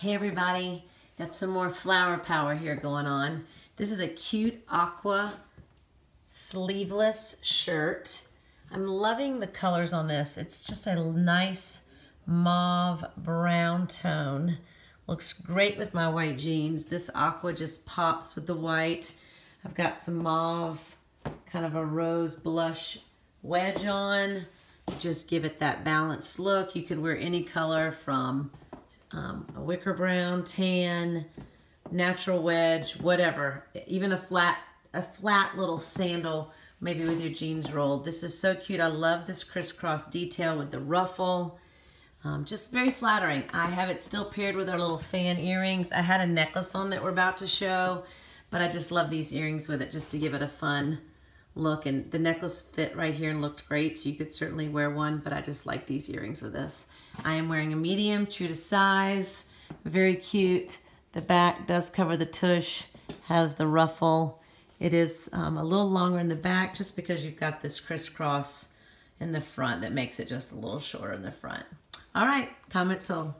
Hey everybody, got some more flower power here going on. This is a cute aqua sleeveless shirt. I'm loving the colors on this. It's just a nice mauve brown tone. Looks great with my white jeans. This aqua just pops with the white. I've got some mauve, kind of a rose blush wedge on. Just give it that balanced look. You could wear any color from um, a wicker brown, tan, natural wedge, whatever. Even a flat, a flat little sandal, maybe with your jeans rolled. This is so cute. I love this crisscross detail with the ruffle. Um, just very flattering. I have it still paired with our little fan earrings. I had a necklace on that we're about to show, but I just love these earrings with it just to give it a fun look. And the necklace fit right here and looked great, so you could certainly wear one, but I just like these earrings with this. I am wearing a medium, true to size, very cute. The back does cover the tush, has the ruffle. It is um, a little longer in the back just because you've got this crisscross in the front that makes it just a little shorter in the front. All right, comment sold.